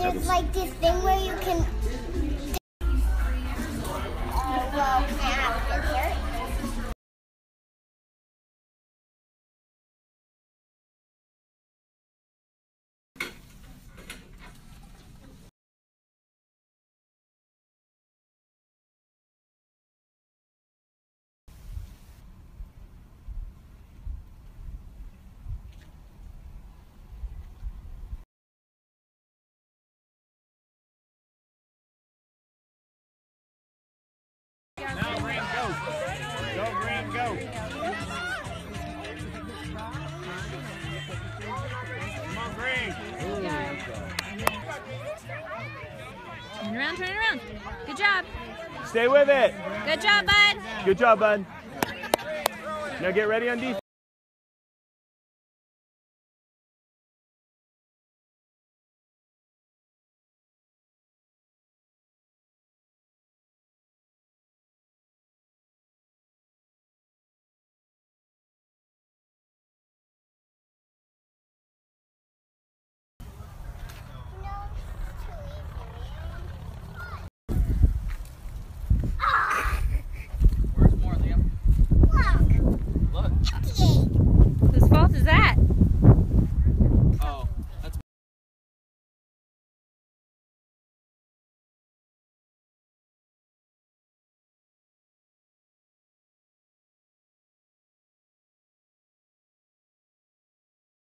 there's like this thing where you can. Around, turn around. Good job. Stay with it. Good job, bud. Good job, bud. Now get ready on defense. that?